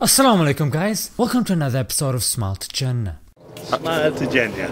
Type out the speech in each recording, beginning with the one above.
Assalamu alaikum guys, welcome to another episode of Smile to Jannah. Smile to Jannah.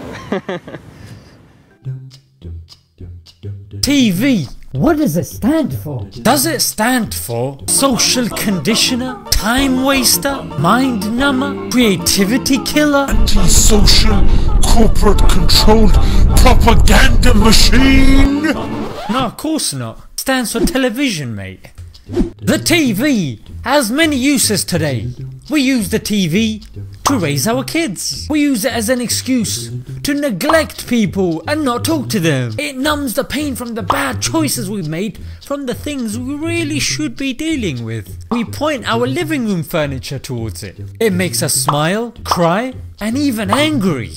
TV, what does it stand for? Does it stand for social conditioner, time waster, mind number, creativity killer? Anti-social, corporate controlled propaganda machine! No, of course not. Stands for television mate. The TV has many uses today. We use the TV to raise our kids. We use it as an excuse to neglect people and not talk to them. It numbs the pain from the bad choices we've made from the things we really should be dealing with. We point our living room furniture towards it. It makes us smile, cry and even angry.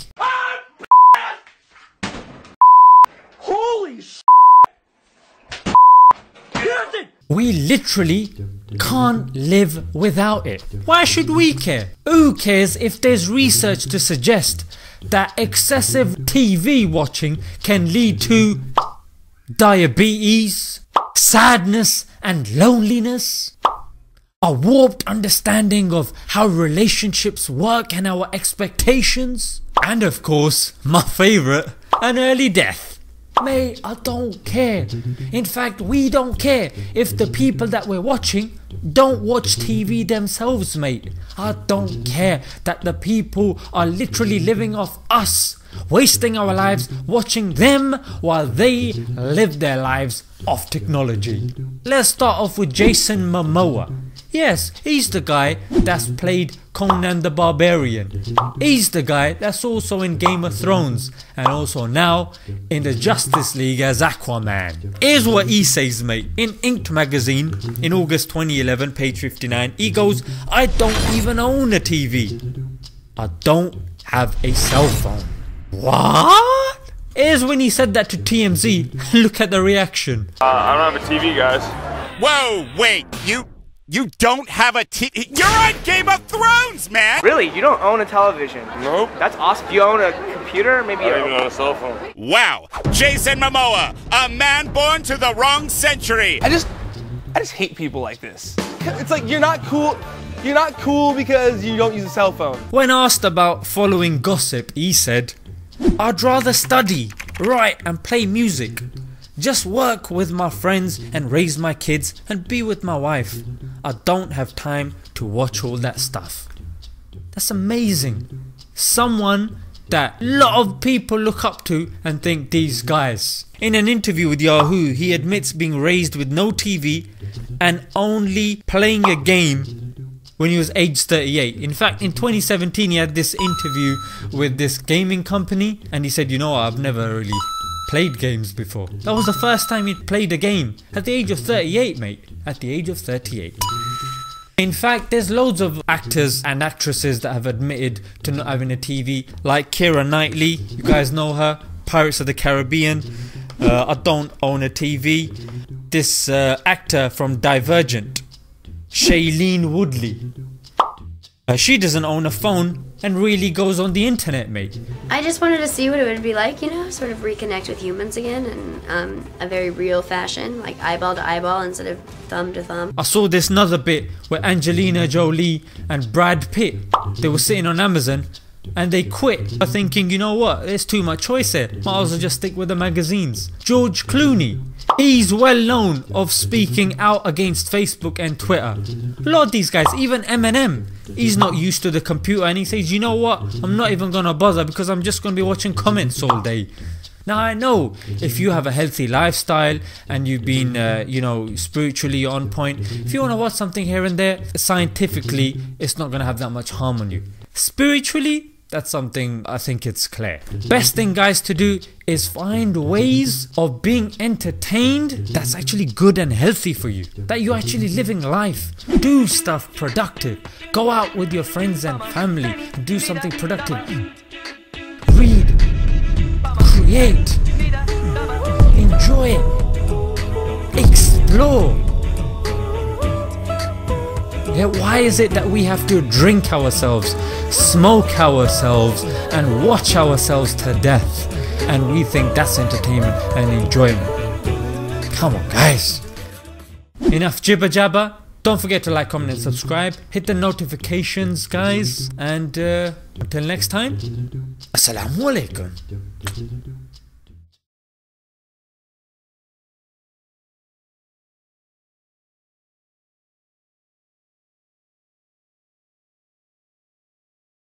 We literally can't live without it. Why should we care? Who cares if there's research to suggest that excessive TV watching can lead to diabetes, sadness and loneliness? A warped understanding of how relationships work and our expectations? And of course, my favourite, an early death. Mate, I don't care. In fact, we don't care if the people that we're watching don't watch TV themselves, mate. I don't care that the people are literally living off us, wasting our lives watching them while they live their lives off technology. Let's start off with Jason Momoa. Yes, he's the guy that's played Conan the Barbarian. He's the guy that's also in Game of Thrones and also now in the Justice League as Aquaman. Here's what he says mate. In Inked magazine in August 2011 page 59 he goes I don't even own a TV. I don't have a cell phone. What? Here's when he said that to TMZ. Look at the reaction. Uh, I don't have a TV guys. Whoa, wait, you you don't have a T. You're on Game of Thrones, man. Really? You don't own a television? Nope. That's awesome. Do you own a computer? Maybe. I you don't even own a cell phone. Wow, Jason Momoa, a man born to the wrong century. I just, I just hate people like this. It's like you're not cool. You're not cool because you don't use a cell phone. When asked about following gossip, he said, I'd rather study, write and play music. Just work with my friends and raise my kids and be with my wife. I don't have time to watch all that stuff. That's amazing. Someone that a lot of people look up to and think these guys. In an interview with Yahoo, he admits being raised with no TV and only playing a game when he was age 38. In fact, in 2017 he had this interview with this gaming company and he said, you know I've never really played games before. That was the first time he'd played a game at the age of 38 mate. At the age of 38. In fact, there's loads of actors and actresses that have admitted to not having a TV, like Keira Knightley, you guys know her, Pirates of the Caribbean. Uh, I don't own a TV. This uh, actor from Divergent, Shailene Woodley. Uh, she doesn't own a phone and really goes on the internet, mate. I just wanted to see what it would be like, you know, sort of reconnect with humans again in um, a very real fashion, like eyeball to eyeball instead of thumb to thumb. I saw this another bit where Angelina Jolie and Brad Pitt, they were sitting on Amazon and they quit thinking, you know what, there's too much choice here, might as well just stick with the magazines. George Clooney, he's well known of speaking out against Facebook and Twitter. A lot of these guys, even Eminem, he's not used to the computer and he says, you know what, I'm not even gonna bother because I'm just gonna be watching comments all day. Now I know if you have a healthy lifestyle and you've been, uh, you know, spiritually on point, if you want to watch something here and there, scientifically, it's not going to have that much harm on you. Spiritually, that's something I think it's clear. Best thing guys to do is find ways of being entertained that's actually good and healthy for you. That you're actually living life. Do stuff productive. Go out with your friends and family. Do something productive. Read. Create. Enjoy. Explore. Yeah, why is it that we have to drink ourselves, smoke ourselves, and watch ourselves to death? And we think that's entertainment and enjoyment. Come on, guys. Enough jibber jabber. Don't forget to like, comment, and subscribe. Hit the notifications, guys. And uh, until next time, Assalamu alaikum.